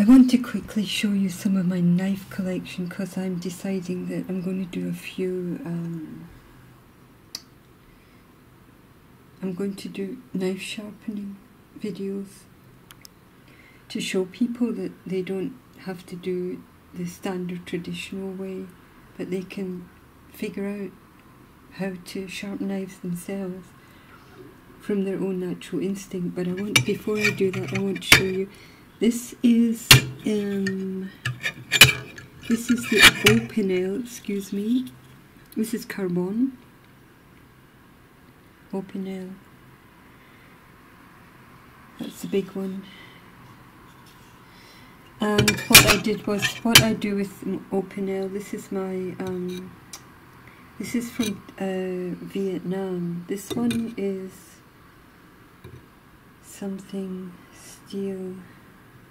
I want to quickly show you some of my knife collection because I'm deciding that I'm going to do a few um, I'm going to do knife sharpening videos to show people that they don't have to do the standard traditional way but they can figure out how to sharpen knives themselves from their own natural instinct. But I want before I do that I want to show you this is um, this is the Opinel, excuse me. This is carbon. Opinel. That's the big one. And what I did was, what I do with Opinel, this is my, um, this is from uh, Vietnam. This one is something steel.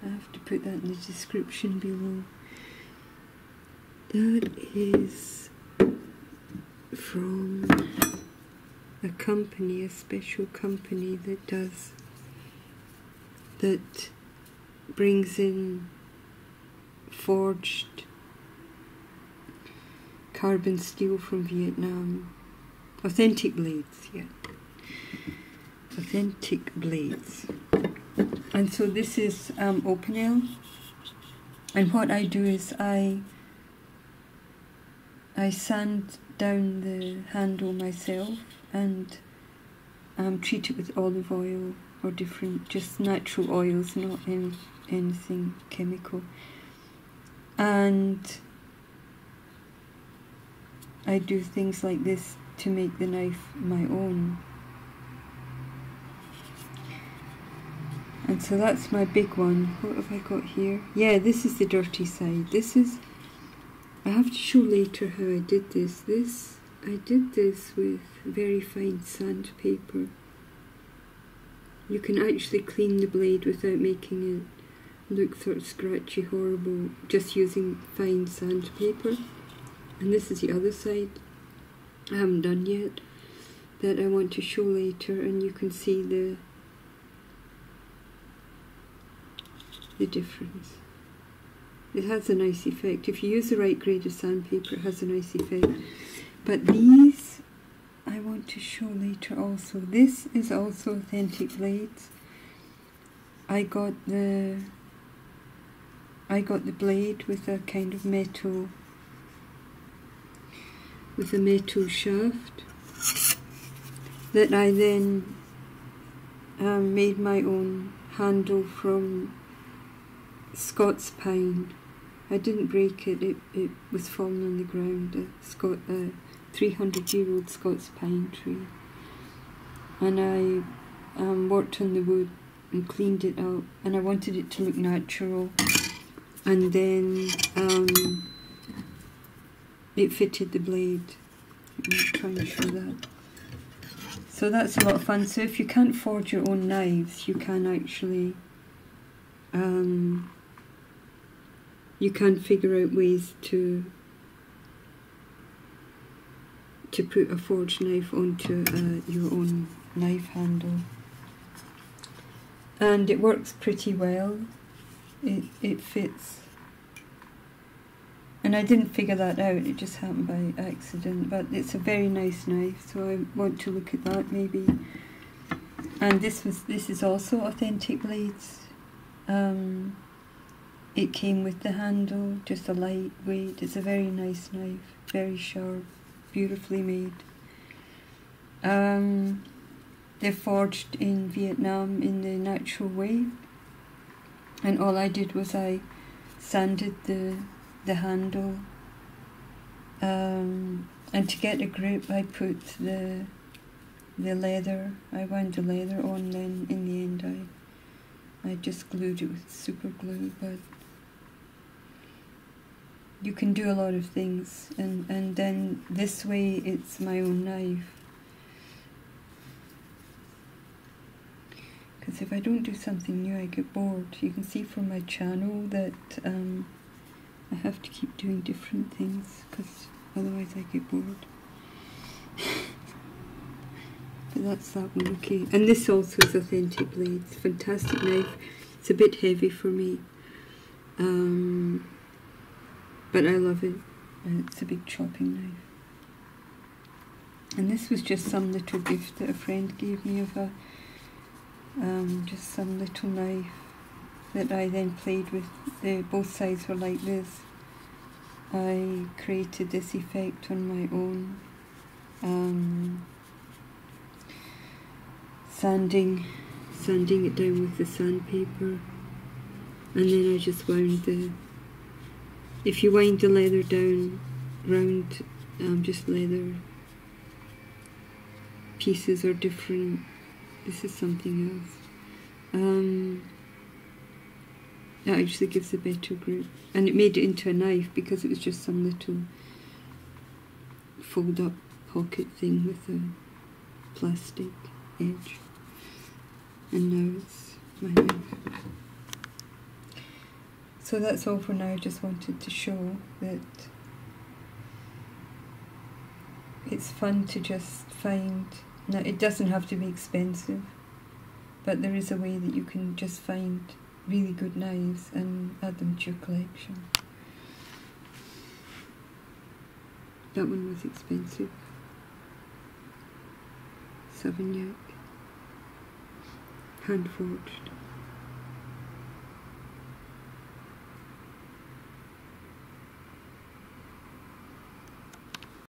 I have to put that in the description below. That is from a company, a special company that does, that brings in forged carbon steel from Vietnam. Authentic blades, yeah. Authentic blades and so this is um, Opinel and what I do is I I sand down the handle myself and um, treat it with olive oil or different just natural oils not any, anything chemical. And I do things like this to make the knife my own and so that's my big one. What have I got here? Yeah this is the dirty side. This is I have to show later how I did this. This I did this with very fine sandpaper. You can actually clean the blade without making it look sort of scratchy horrible just using fine sandpaper. And this is the other side. I haven't done yet that I want to show later and you can see the the difference. It has a nice effect. If you use the right grade of sandpaper, it has a nice effect. But these, I want to show later also. This is also authentic blades. I got the I got the blade with a kind of metal with a metal shaft that I then um, made my own handle from Scots pine. I didn't break it, it, it was falling on the ground, a, Scot, a 300 year old Scots pine tree. And I um, worked on the wood and cleaned it out, and I wanted it to look natural. And then um, it fitted the blade. To show that. So that's a lot of fun. So if you can't forge your own knives, you can actually um, you can figure out ways to to put a forged knife onto uh, your own knife handle. And it works pretty well. It, it fits. And I didn't figure that out. It just happened by accident. But it's a very nice knife so I want to look at that maybe. And this was this is also authentic blades. Um, it came with the handle, just a lightweight. It's a very nice knife, very sharp, beautifully made. Um, they're forged in Vietnam in the natural way. And all I did was I sanded the the handle. Um, and to get a grip, I put the the leather. I wound the leather on. Then in the end, I I just glued it with super glue, but you can do a lot of things and, and then this way it's my own knife because if I don't do something new I get bored. You can see from my channel that um, I have to keep doing different things because otherwise I get bored. But that's that one okay. And this also is authentic blades. Fantastic knife it's a bit heavy for me. Um, but I love it. It's a big chopping knife. And this was just some little gift that a friend gave me of a um, just some little knife that I then played with. The, both sides were like this. I created this effect on my own. Um, sanding, sanding it down with the sandpaper, and then I just wound the. If you wind the leather down round, um, just leather pieces are different. This is something else. Um, that actually gives a better grip. And it made it into a knife because it was just some little fold up pocket thing with a plastic edge. And now it's my knife. So that's all for now. I just wanted to show that it's fun to just find. Now, it doesn't have to be expensive, but there is a way that you can just find really good knives and add them to your collection. That one was expensive. Savignac. Hand forged.